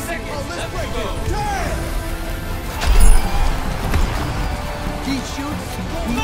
oh let's break it. Turn! He shoots, he